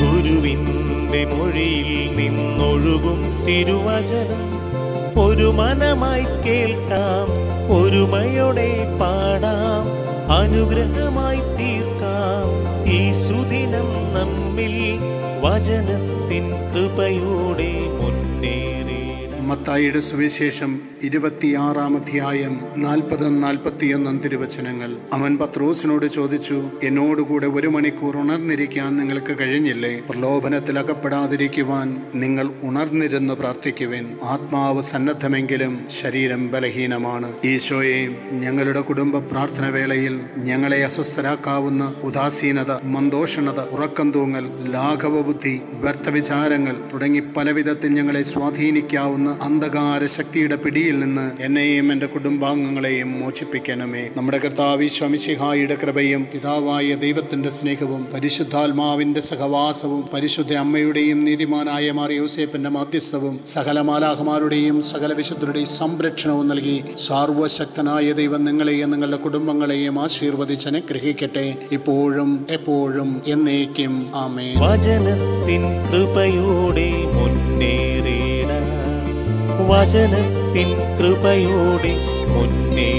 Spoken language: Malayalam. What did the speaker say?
നിന്റെ മൊഴിയിൽ നിന്നൊഴുകും തിരുവചനം. ഒരു മനമായി കേൾക്കാം ഒരുമയോടെ പാടാം അനുഗ്രഹമായി തീർക്കാം. ഈ സുദിനം നമ്മിൽ വചനത്തിൻ കൃപയോടെ മുന്നേറിയിടാം മത്തായിയുടെ സുവിശേഷം ഇരുപത്തിയാറാം അധ്യായം നാൽപ്പതും നാൽപ്പത്തിയൊന്നും തിരുവചനങ്ങൾ. അവൻ പത്രോസിനോട് ചോദിച്ചു എന്നോടുകൂടെ ഒരു മണിക്കൂർ ഉണർന്നിരിക്കാൻ നിങ്ങൾക്ക് കഴിഞ്ഞില്ലേ? പ്രലോഭനത്തിൽ അകപ്പെടാതിരിക്കുവാൻ നിങ്ങൾ ഉണർന്നിരുന്ന് പ്രാർത്ഥിക്കുവിൻ. ആത്മാവ് സന്നദ്ധമെങ്കിലും ശരീരം ബലഹീനമാണ്. ഈശോയെ ഞങ്ങളുടെ കുടുംബ പ്രാർത്ഥന വേളയിൽ ഞങ്ങളെ അസ്വസ്ഥരാക്കാവുന്ന ഉദാസീനത മന്ദോഷണത ഉറക്കം തൂങ്ങൽ ലാഘവ ബുദ്ധി വ്യർത്ഥവിചാരങ്ങൾ തുടങ്ങി പലവിധത്തിൽ ഞങ്ങളെ സ്വാധീനിക്കാവുന്ന അന്ധകാര ശക്തിയുടെ പിടിയിൽ നിന്ന് എന്നെയും എന്റെ കുടുംബാംഗങ്ങളെയും മോചിപ്പിക്കണമേ. നമ്മുടെ കർത്താവി ശമിശിഹായുടെ കൃപയും പിതാവായ ദൈവത്തിന്റെ സ്നേഹവും പരിശുദ്ധാത്മാവിന്റെ സഹവാസവും പരിശുദ്ധ അമ്മയുടെയും നീതിമാനായ മാറിയോസേപ്പിന്റെ മാധ്യസ്ഥവും സകല മാലാഹമാരുടെയും സകല വിശുദ്ധരുടെയും സംരക്ഷണവും നൽകി സാർവശക്തനായ ദൈവം നിങ്ങളെയും നിങ്ങളുടെ കുടുംബങ്ങളെയും ആശീർവദിച്ചനെ ഗ്രഹിക്കട്ടെ ഇപ്പോഴും എപ്പോഴും എന്നേക്കും. ആമേ വചനത്തിൻ കൃപയോടെ മുന്നേറിയിടാം വചനത്തിൻ കൃപയോടെ മുന്നേ